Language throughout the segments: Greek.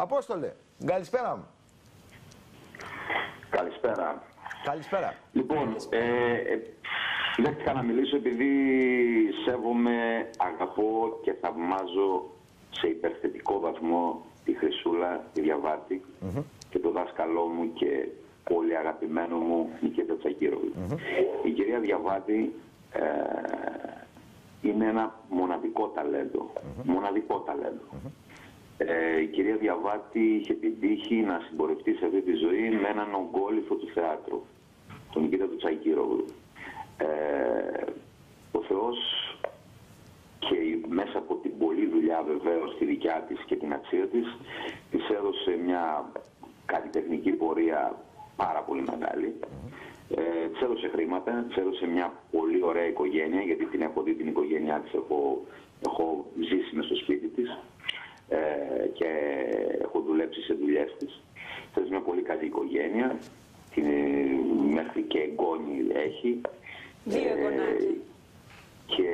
Απόστολε, καλησπέρα μου. Καλησπέρα. Καλησπέρα. Λοιπόν, ε, ε, δεν να μιλήσω επειδή σέβομαι, αγαπώ και θαυμάζω σε υπερθετικό βαθμό τη Χρυσούλα, τη διαβατη και το δάσκαλό μου και πολύ αγαπημένο μου Νικήτα Τσακύροβη. Η κυρία Διαβάτη ε, είναι ένα μοναδικό ταλέντο. Μοναδικό ταλέντο. Ε, η κυρία Διαβάτη είχε την τύχη να συμπορευτεί σε αυτή τη ζωή με έναν ογκόλυφο του θεάτρου, τον Νικήτα του Τσαϊκύρογλου. Ε, ο Θεός και μέσα από την πολλή δουλειά βεβαίως στη δικιά της και την αξία της, της έδωσε μια καλλιτεχνική πορεία πάρα πολύ μεγάλη. Ε, της έδωσε χρήματα, της έδωσε μια πολύ ωραία οικογένεια, γιατί την έχω δει την οικογένειά της, έχω, έχω ζήσει μες στο σπίτι της ε, και έχω δουλέψει σε δουλειές της. Θες μια πολύ καλή οικογένεια, την, μέχρι και εγγόνι έχει. Δύο εγγονάκια. και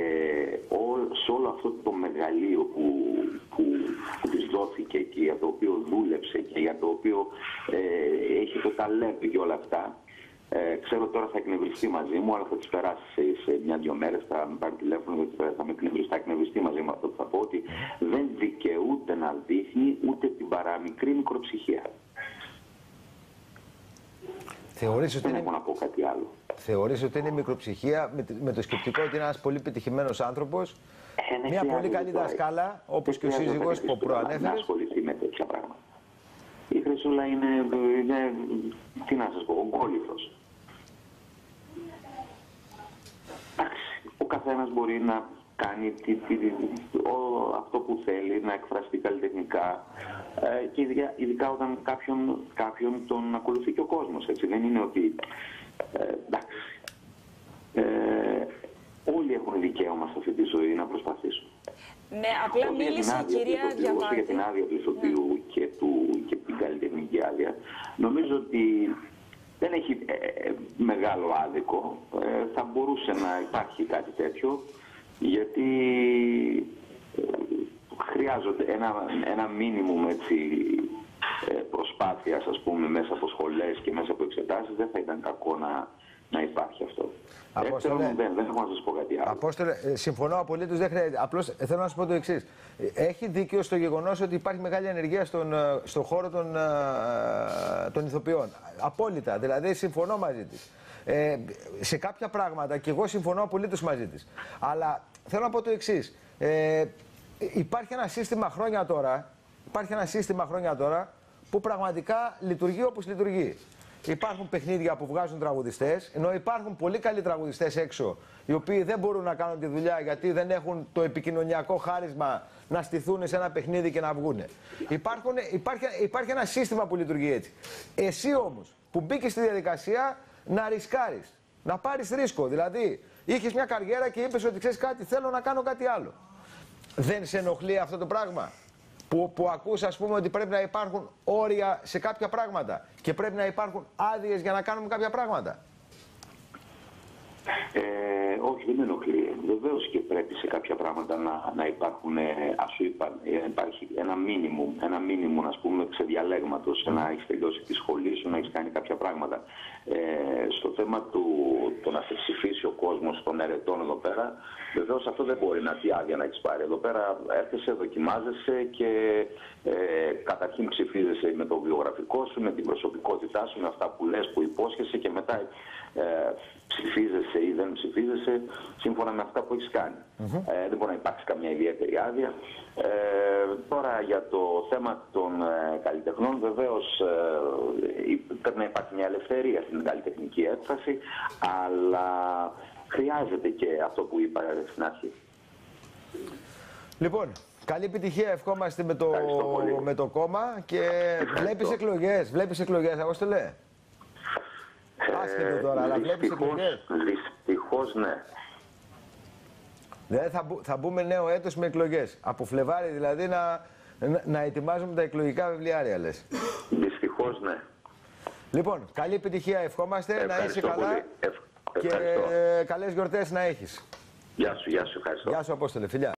ό, σε όλο αυτό το μεγαλείο που, που, που της δόθηκε και για το οποίο δούλεψε και για το οποίο ε, έχει το ταλέντο και όλα αυτά, ε, ξέρω τώρα θα εκνευριστεί μαζί μου, αλλά θα τη περάσει σε, σε μια-δυο μέρες. Θα με πάρει τηλέφωνο γιατί θα με εκνευριστεί, θα εκνευριστεί μαζί μου αυτό που θα πω ότι δεν δικαιούται να δείχνει ούτε την παραμικρή μικροψυχία. Θεωρείς ότι Δεν είναι, έχω να πω κάτι άλλο. θεωρείς ότι είναι μικροψυχία με, τη- με το σκεπτικό ότι είναι ένας πολύ πετυχημένος άνθρωπος, Ε, ναι, μια πολύ χρειάζεται καλή τώρα. δασκάλα, όπως και ο Δεν χρειάζεται σύζυγος να που παίρνεις Να προανέφερες. ασχοληθεί με τέτοια πράγματα. Η Χρυσούλα είναι, είναι τι να σας πω, ογκόλυφος. Εντάξει, ο καθένας μπορεί να κάνει τι, τι, ο- αυτό που θέλει, να εκφραστεί καλλιτεχνικά ε, και ειδικά, ειδικά όταν κάποιον, κάποιον τον ακολουθεί και ο κόσμος, έτσι. Δεν είναι ότι, ε, εντάξει, ε, όλοι έχουν δικαίωμα σε αυτή τη ζωή να προσπαθήσουν. Ναι, απλά Όσο για την μίλησε η άδεια κυρία πληθωτικού, όσο για την Διαβάτη. άδεια πληθωτικού και, του, και την καλλιτεχνική άδεια, νομίζω ότι δεν έχει ε, ε, μεγάλο άδικο. Ε, θα μπορούσε να υπάρχει κάτι τέτοιο, γιατί ε, χρειάζονται ένα, ένα μίνιμουμ έτσι, ε, προσπάθειας, ας πούμε, μέσα από σχολές και μέσα από εξετάσεις, δεν θα ήταν κακό να, να υπάρχει αυτό. Απόστολε. Δεύτερον, δεν, δεν έχω να σας πω κάτι άλλο. Απόστολε, ε, συμφωνώ απολύτως. Δεν χρειάζεται. Απλώς θέλω να σου πω το εξής. Έχει δίκιο στο γεγονός ότι υπάρχει μεγάλη ανεργία στον, ε, στον χώρο των, ε, των ηθοποιών. Απόλυτα. Δηλαδή, συμφωνώ μαζί της. Ε, σε κάποια πράγματα και εγώ συμφωνώ απολύτως μαζί της. Αλλά θέλω να πω το εξής. Ε, υπάρχει ένα σύστημα χρόνια τώρα. Υπάρχει ένα σύστημα χρόνια τώρα που πραγματικά λειτουργεί όπως λειτουργεί. Υπάρχουν παιχνίδια που βγάζουν τραγουδιστές, ενώ υπάρχουν πολύ καλοί τραγουδιστές έξω, οι οποίοι δεν μπορούν να κάνουν τη δουλειά γιατί δεν έχουν το επικοινωνιακό χάρισμα να στηθούν σε ένα παιχνίδι και να βγουν. Υπάρχουν, υπάρχει, υπάρχει ένα σύστημα που λειτουργεί έτσι. Εσύ όμως που μπήκες στη διαδικασία να ρισκάρεις, να πάρεις ρίσκο. Δηλαδή, είχες μια καριέρα και είπες ότι ξέρεις κάτι, θέλω να κάνω κάτι άλλο. Δεν σε ενοχλεί αυτό το πράγμα; Που, που ακούς ας πούμε ότι πρέπει να υπάρχουν όρια σε κάποια πράγματα και πρέπει να υπάρχουν άδειες για να κάνουμε κάποια πράγματα. Ε, όχι, δεν με ενοχλεί. Βεβαίως και πρέπει σε κάποια πράγματα να, να υπάρχουν, ε, ας σου είπα, ε, υπάρχει ένα μίνιμουμ, ένα μίνιμουμ, ας πούμε, ξεδιαλέγματος, να έχεις τελειώσει τη σχολή σου, να έχεις κάνει κάποια πράγματα. Ε, στο θέμα του το να σε ψηφίσει ο κόσμος των ερετών εδώ πέρα, βεβαίως αυτό δεν μπορεί να τι άδεια να έχεις πάρει. Εδώ πέρα έρχεσαι, δοκιμάζεσαι και ε, καταρχήν ψηφίζεσαι με το βιογραφικό σου, με την προσωπικότητά σου, με αυτά που λες, που υπόσχεσαι και μετά ε, ψηφίζεσαι ή δεν ψηφίζεσαι σύμφωνα με αυτά που έχεις Ε, δεν μπορεί να υπάρξει καμιά ιδιαίτερη άδεια. Ε, τώρα για το θέμα των ε, καλλιτεχνών, βεβαίως ε, πρέπει να υπάρχει μια ελευθερία στην καλλιτεχνική έκφραση, αλλά χρειάζεται και αυτό που είπα στην αρχή. Λοιπόν, καλή επιτυχία ευχόμαστε με το, Ευχαριστώ πολύ. με το κόμμα και Ευχαριστώ. βλέπεις εκλογές, βλέπεις εκλογές, Απόστολε. Άσχετο τώρα, αλλά βλέπεις εκλογές. Δυστυχώς ναι. Δηλαδή θα, μπου- θα μπούμε νέο έτος με εκλογές. Από Φλεβάρι δηλαδή να, να, να ετοιμάζουμε τα εκλογικά βιβλιάρια λες. Δυστυχώς ναι. Λοιπόν, καλή επιτυχία ευχόμαστε, να είσαι Ευχαριστώ καλά πολύ. Ευχ- και Ευχαριστώ. ε, καλές γιορτές να έχεις. Γεια σου, γεια σου, ευχαριστώ. Γεια σου Απόστολε, φιλιά.